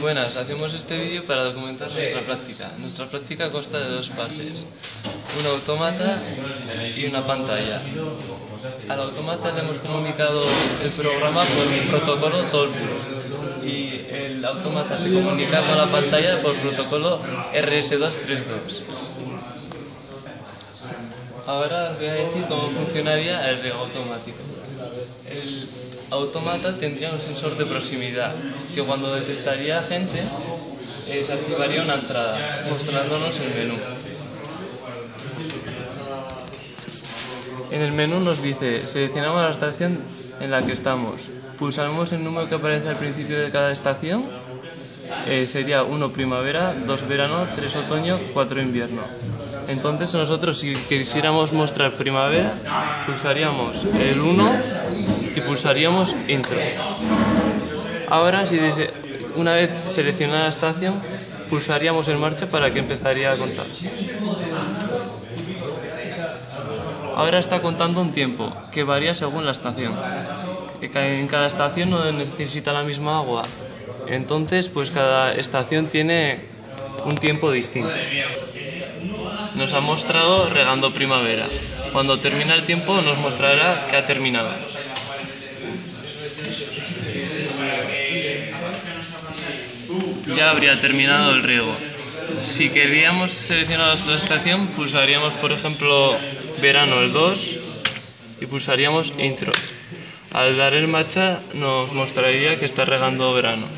Buenas, hacemos este vídeo para documentar nuestra práctica. Nuestra práctica consta de dos partes, un automata y una pantalla. Al automata le hemos comunicado el programa por el protocolo Tolbus y el automata se comunica con la pantalla por protocolo RS232. Ahora os voy a decir cómo funcionaría el riego automático. El automata tendría un sensor de proximidad que cuando detectaría gente eh, se activaría una entrada mostrándonos el menú. En el menú nos dice, seleccionamos la estación en la que estamos, pulsamos el número que aparece al principio de cada estación, eh, sería 1 primavera, 2 verano, 3 otoño, 4 invierno. Entonces nosotros si quisiéramos mostrar primavera, pulsaríamos el 1 y pulsaríamos intro. Ahora si una vez seleccionada la estación, pulsaríamos en marcha para que empezaría a contar. Ahora está contando un tiempo que varía según la estación. En cada estación no necesita la misma agua. Entonces, pues cada estación tiene un tiempo distinto. Nos ha mostrado regando primavera. Cuando termina el tiempo nos mostrará que ha terminado. Ya habría terminado el riego. Si queríamos seleccionar la estación, pulsaríamos, por ejemplo, verano el 2 y pulsaríamos intro. Al dar el matcha nos mostraría que está regando verano.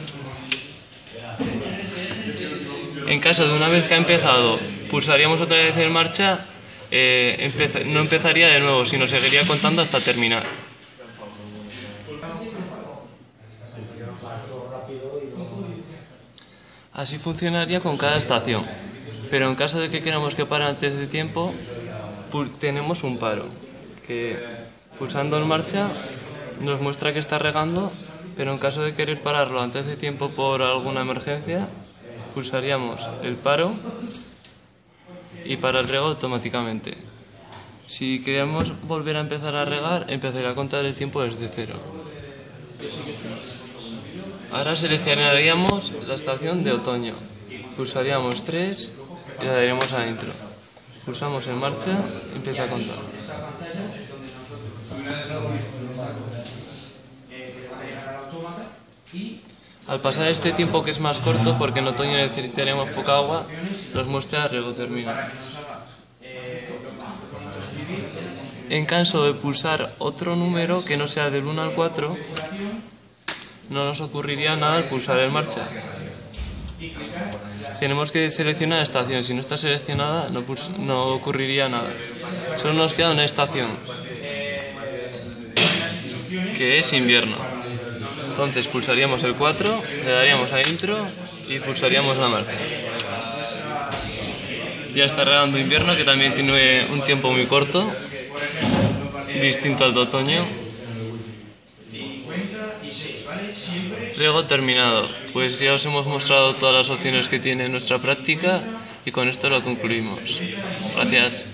En caso de una vez que ha empezado, pulsaríamos otra vez en marcha, eh, no empezaría de nuevo, sino seguiría contando hasta terminar. Así funcionaría con cada estación, pero en caso de que queramos que pare antes de tiempo, tenemos un paro, que pulsando en marcha nos muestra que está regando, pero en caso de querer pararlo antes de tiempo por alguna emergencia, pulsaríamos el paro y para el riego automáticamente. Si queremos volver a empezar a regar, empezaría a contar el tiempo desde cero. Ahora seleccionaríamos la estación de otoño. Pulsaríamos 3 y le daríamos a intro. Pulsamos en marcha y empieza a contar. Al pasar este tiempo que es más corto, porque en otoño necesitaremos poca agua, nos muestra el riego terminado. En caso de pulsar otro número que no sea del 1 al 4, no nos ocurriría nada al pulsar en marcha. Tenemos que seleccionar estación. Si no está seleccionada, no, no ocurriría nada. Solo nos queda una estación, que es invierno. Entonces pulsaríamos el 4, le daríamos a intro y pulsaríamos la marcha. Ya está regando invierno, que también tiene un tiempo muy corto, distinto al de otoño. Riego terminado. Pues ya os hemos mostrado todas las opciones que tiene nuestra práctica y con esto lo concluimos. Gracias.